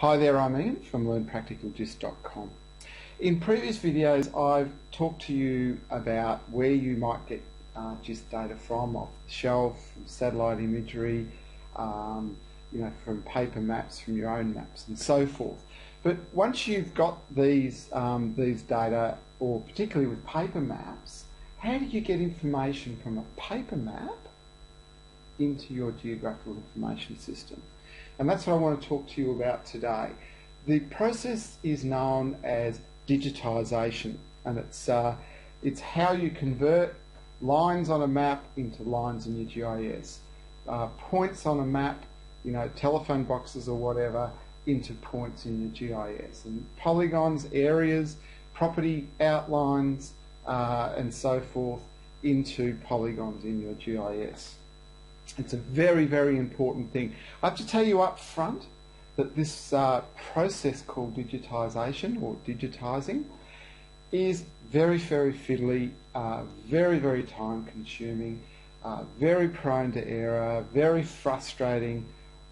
Hi there, I'm Ian from LearnPracticalGIS.com. In previous videos, I've talked to you about where you might get uh, GIS data from, off the shelf, from satellite imagery, um, you know, from paper maps, from your own maps, and so forth. But once you've got these um, these data, or particularly with paper maps, how do you get information from a paper map into your geographical information system? And that's what I want to talk to you about today. The process is known as digitisation, and it's, uh, it's how you convert lines on a map into lines in your GIS, uh, points on a map, you know, telephone boxes or whatever, into points in your GIS, and polygons, areas, property outlines, uh, and so forth into polygons in your GIS. It's a very, very important thing. I have to tell you up front that this uh, process called digitisation or digitising is very, very fiddly, uh, very, very time consuming, uh, very prone to error, very frustrating,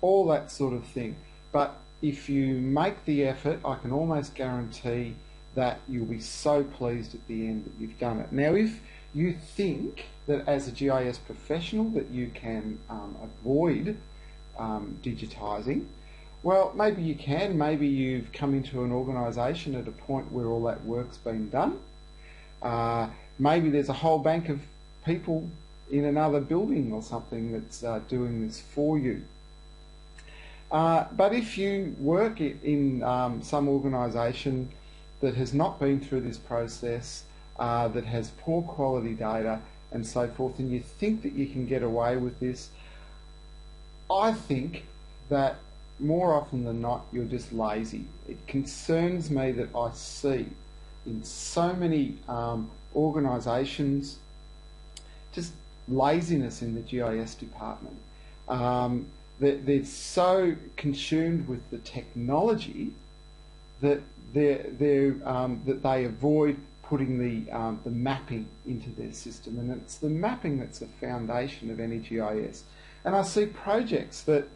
all that sort of thing. But if you make the effort, I can almost guarantee that you'll be so pleased at the end that you've done it. Now, if you think that as a GIS professional that you can um, avoid um, digitising, well, maybe you can. Maybe you've come into an organisation at a point where all that work's been done. Uh, maybe there's a whole bank of people in another building or something that's uh, doing this for you. Uh, but if you work in um, some organisation that has not been through this process, uh, that has poor quality data and so forth, and you think that you can get away with this, I think that more often than not you're just lazy. It concerns me that I see in so many um, organisations just laziness in the GIS department. Um, they're, they're so consumed with the technology that they're, um, that they avoid putting the, um, the mapping into their system. And it's the mapping that's the foundation of any GIS. And I see projects that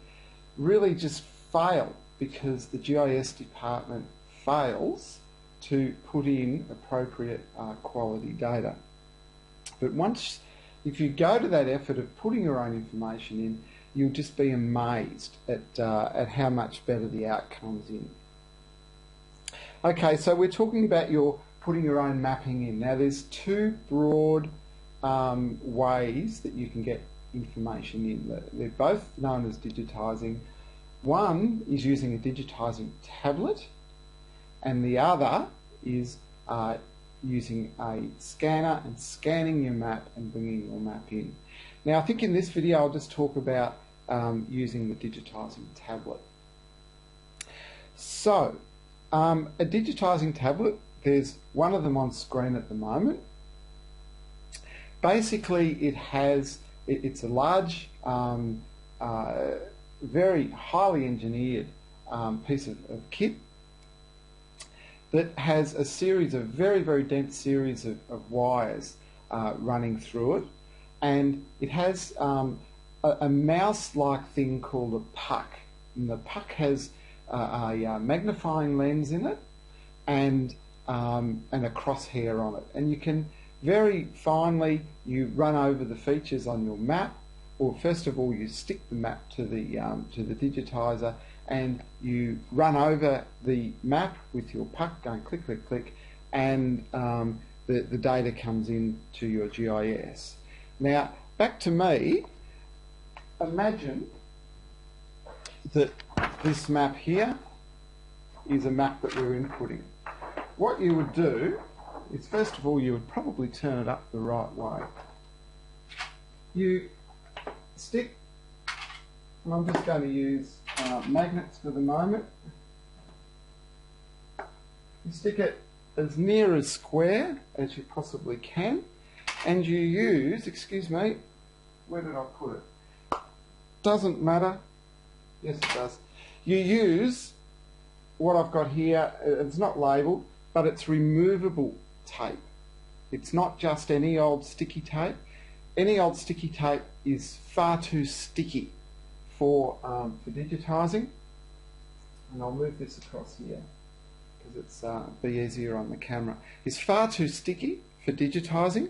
really just fail because the GIS department fails to put in appropriate uh, quality data. But once, if you go to that effort of putting your own information in, you'll just be amazed at, uh, at how much better the outcomes in. Okay, so we're talking about your putting your own mapping in. Now, there's two broad um, ways that you can get information in. They're both known as digitising. One is using a digitising tablet, and the other is uh, using a scanner and scanning your map and bringing your map in. Now, I think in this video I'll just talk about um, using the digitising tablet. So, um, a digitising tablet, there's one of them on screen at the moment. Basically, it has, it, it's a large, um, uh, very highly engineered um, piece of, of, kit that has a series of very, very dense series of, of wires uh, running through it. And it has um, a, a mouse-like thing called a puck. And the puck has a, a magnifying lens in it and um, and a crosshair on it. And you can very finely you run over the features on your map. Or first of all, you stick the map to the um, to the digitizer, and you run over the map with your puck going click click click, and um, the the data comes in to your GIS. Now back to me. Imagine that this map here is a map that we're inputting. What you would do is first of all you would probably turn it up the right way. You stick, and I'm just going to use uh, magnets for the moment. You stick it as near as square as you possibly can and you use, excuse me, where did I put it? Doesn't matter. Yes, it does. You use what I've got here, it's not labelled, but it's removable tape. It's not just any old sticky tape. Any old sticky tape is far too sticky for, um, for digitising. and I'll move this across here because it's uh, be easier on the camera, It's far too sticky for digitising.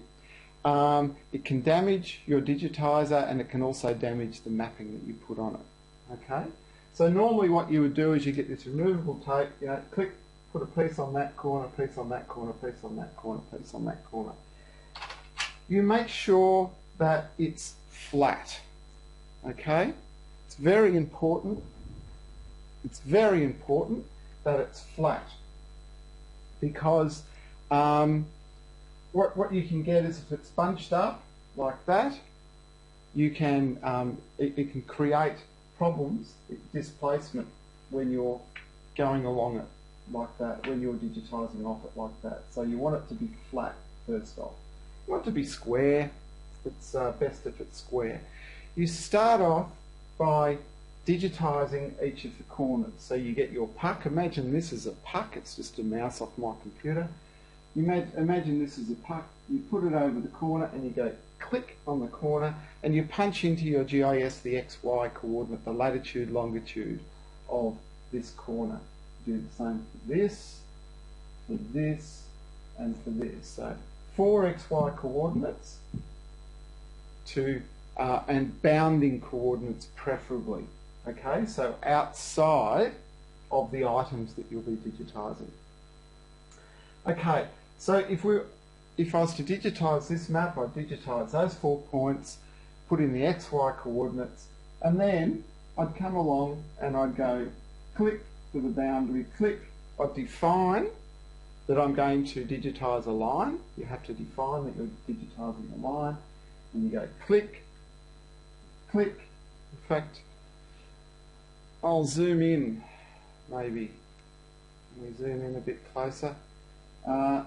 Um, it can damage your digitizer and it can also damage the mapping that you put on it. Okay, so normally what you would do is you get this removable tape, you know, click, put a piece on that corner, piece on that corner, piece on that corner, piece on that corner. You make sure that it's flat. Okay, it's very important. It's very important that it's flat because um, what, what you can get is if it's bunched up like that, you can um, it, it, can create problems, displacement when you're going along it like that, when you're digitizing off it like that. So you want it to be flat first off. You want it to be square. It's uh, best if it's square. You start off by digitizing each of the corners. So you get your puck. Imagine this is a puck. It's just a mouse off my computer. You imagine this is a puck. You put it over the corner and you go click on the corner and you punch into your GIS the XY coordinate, the latitude, longitude of this corner. Do the same for this, for this, and for this. So four XY coordinates to uh, and bounding coordinates preferably. Okay, so outside of the items that you'll be digitising. Okay, so if we if I was to digitise this map, I'd digitise those four points, put in the XY coordinates, and then I'd come along and I'd go click for the boundary, click, I'd define that I'm going to digitise a line. You have to define that you're digitising a line, and you go click, click. In fact, I'll zoom in, maybe. Me zoom in a bit closer. Uh,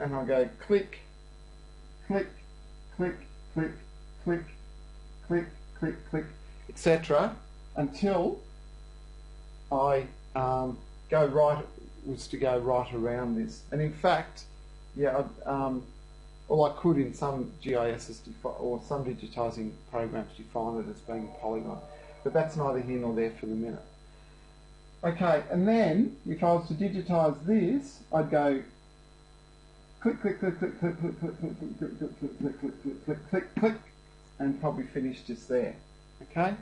and I'll go click, click, click, click, click, click, click, click, etc. until I um, go right, was to go right around this. And in fact, yeah, um, well, I could in some GISs or some digitising programs define it as being a polygon. But that's neither here nor there for the minute. Okay, and then if I was to digitise this, I'd go click, click, click, click, click, click, click, click, click, click, click, click, click, click, click, click, click, and probably finish just there. Okay,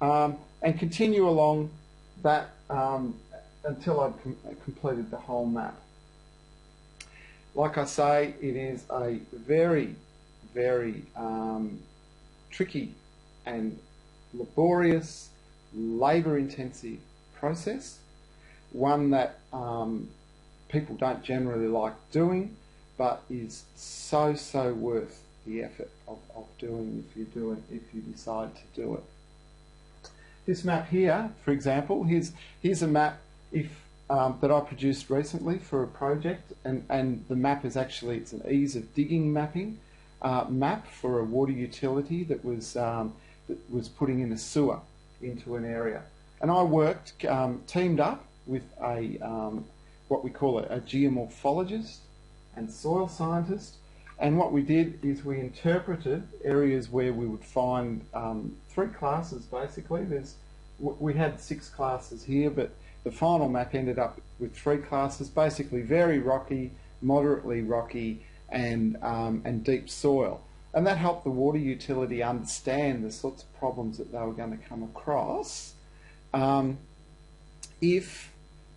um, and continue along that um, until I've com completed the whole map. Like I say, it is a very, very um, tricky and laborious, labour intensive process, one that um, people don't generally like doing, but is so, so worth the effort of, of doing if you do it, if you decide to do it. This map here, for example, here's, here's a map if um, that I produced recently for a project, and, and the map is actually it's an ease of digging mapping uh, map for a water utility that was um, that was putting in a sewer into an area. And I worked, um, teamed up with a um, what we call a, a geomorphologist and soil scientist. And what we did is we interpreted areas where we would find um, three classes basically. There's we had six classes here, but the final map ended up with three classes, basically very rocky, moderately rocky, and um, and deep soil. And that helped the water utility understand the sorts of problems that they were going to come across um, if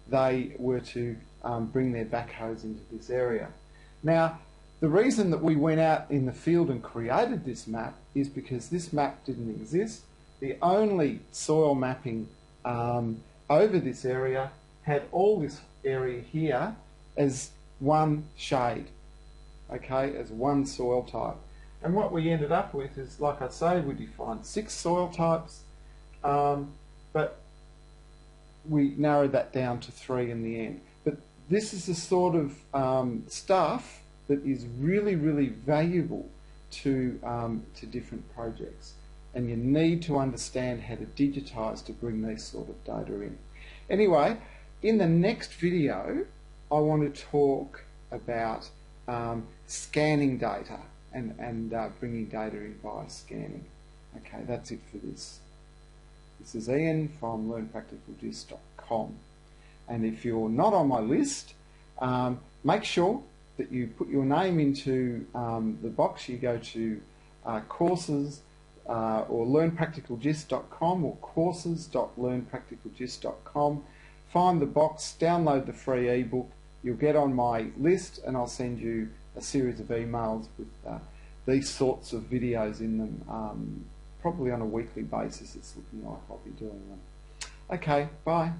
they were to um, bring their backhoes into this area. Now, the reason that we went out in the field and created this map is because this map didn't exist. The only soil mapping um, over this area had all this area here as one shade, okay, as one soil type. And what we ended up with is, like I say, we defined six soil types, um, but we narrowed that down to three in the end. But this is the sort of um, stuff that is really, really valuable to, um, to different projects. And you need to understand how to digitize to bring these sort of data in. Anyway, in the next video, I want to talk about um, scanning data and, and uh, bringing data in via scanning. Okay, that's it for this. This is Ian from learnpracticalgis.com. And if you're not on my list, um, make sure that you put your name into um, the box. You go to uh, courses uh, or learnpracticalgis.com or courses.learnpracticalgis.com. Find the box, download the free ebook. You'll get on my list, and I'll send you a series of emails with uh, these sorts of videos in them. Um, probably on a weekly basis. It's looking like I'll be doing them. Okay, bye.